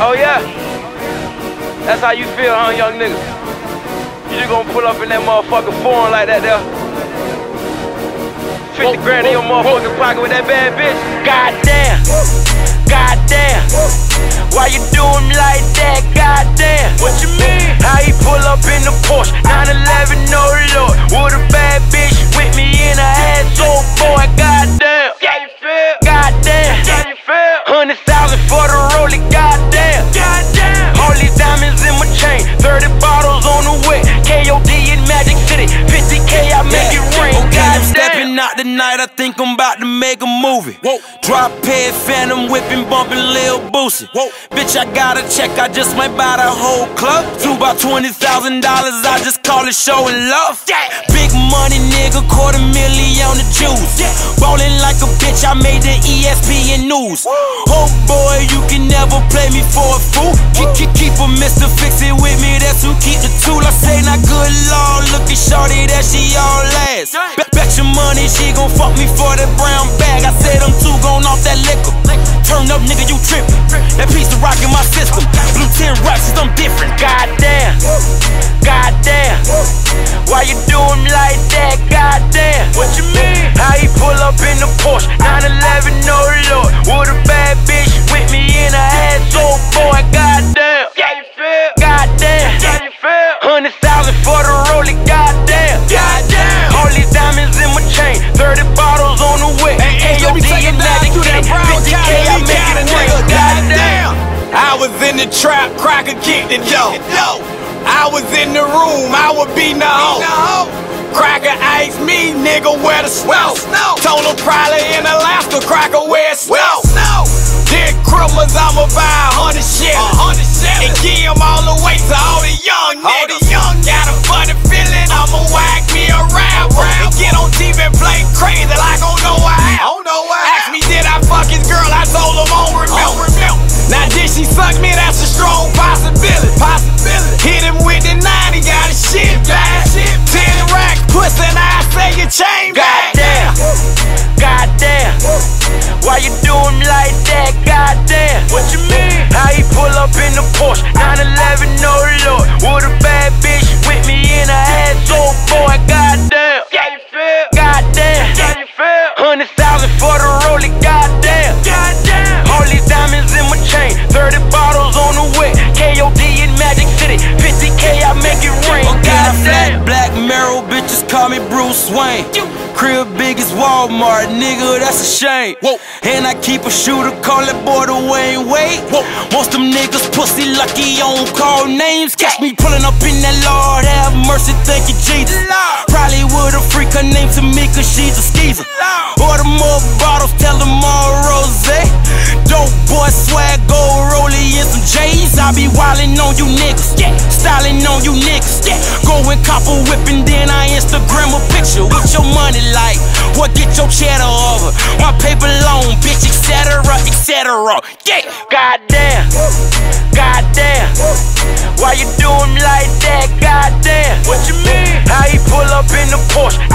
Oh yeah? That's how you feel, huh, young nigga? You just gonna pull up in that motherfucking foreign like that there? 50 grand in your motherfucking pocket with that bad bitch? Goddamn! Goddamn! Why you do Goddamn! Goddamn! These diamonds in my chain. 30 bottles on the way. KOD in Magic City. 50K, I make it rain. Okay, I'm stepping out tonight. I think I'm about to make a movie. Whoa. Drop head, phantom whipping, bumping Lil Boosie. Whoa. Bitch, I got a check. I just might buy the whole club. Two about twenty thousand dollars. I just call it showing love. Yeah. Big quarter million on the juice. Ballin' like a bitch. I made the ESPN news. Oh boy, you can never play me for a fool. Keep, keep, keep a Mr. Fix It with me. That's who keep the tool. I say, not good lord. Look at shorty, that she all ass. Bet, bet your money she gon' fuck me for that brown bag. I said I'm too gone off that liquor. Turn up, nigga, you trippin'. Was in the trap, cracker kicked the dough. I was in the room, I was beating the hoe. Cracker asked me, nigga, where the snow? Told him probably in Alaska, cracker where it snow. Then Christmas, I'ma buy a That's a strong possibility. Possibility. Hit him with the 90, got his shit back. 10 rack, pussy, and I say your chain back. Goddamn. Goddamn. Why you do him like that? Goddamn. What you mean? How he pull up in the Porsche? Bruce Wayne. Crib big as Walmart, nigga, that's a shame. Whoa. And I keep a shooter, call that boy the Dwyane Wade. Whoa. Most them niggas pussy lucky on call names. Catch me pulling up in that Lord, have mercy, thank you, Jesus. Probably would a freak her be wildin' on you niggas, styling on you niggas. Going copper whipping, then I Instagram a picture with your money like what get your cheddar over. My paper long, bitch, etc., etc. Yeah, Goddamn. Goddamn. Why you do him like that? Goddamn. What you mean? How he pull up in the Porsche?